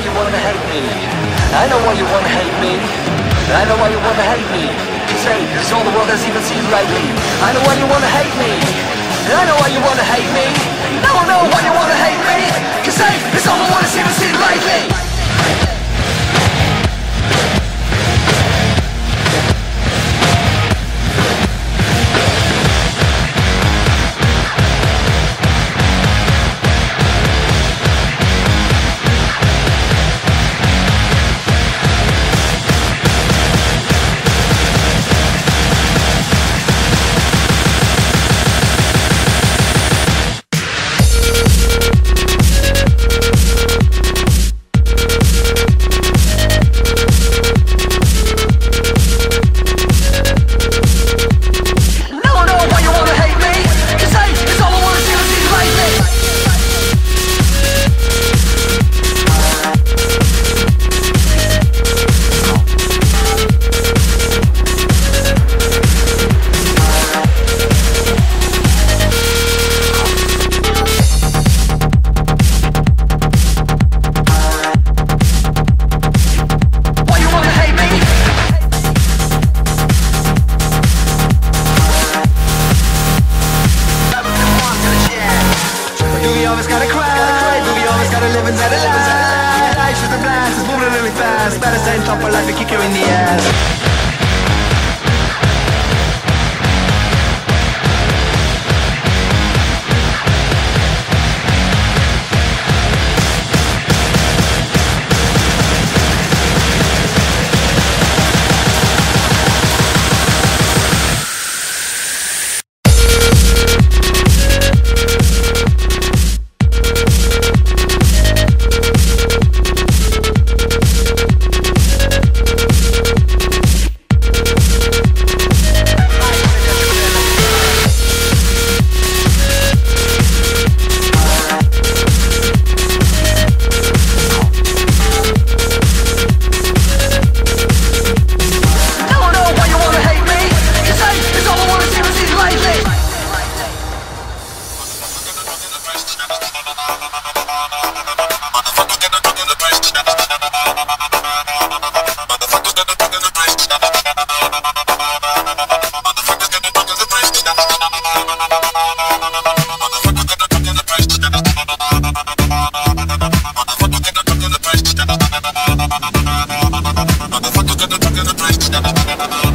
why you wanna hate me. I know why you wanna hate me. I know why you wanna hate me. Say, it's all the world has even seen lately. I know why you wanna hate me. I know why you wanna hate me. No, no, why you wanna hate me. Cause hey, it's all the world see. same top of life and kick you in the ass. tudo pra estudar.